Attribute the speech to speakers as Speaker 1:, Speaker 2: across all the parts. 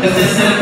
Speaker 1: the system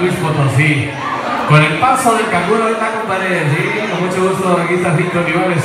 Speaker 1: Luis Potosí. Con el paso del canguro ahorita, compadre. Sí, con mucho gusto. Aquí está Víctor Olivares.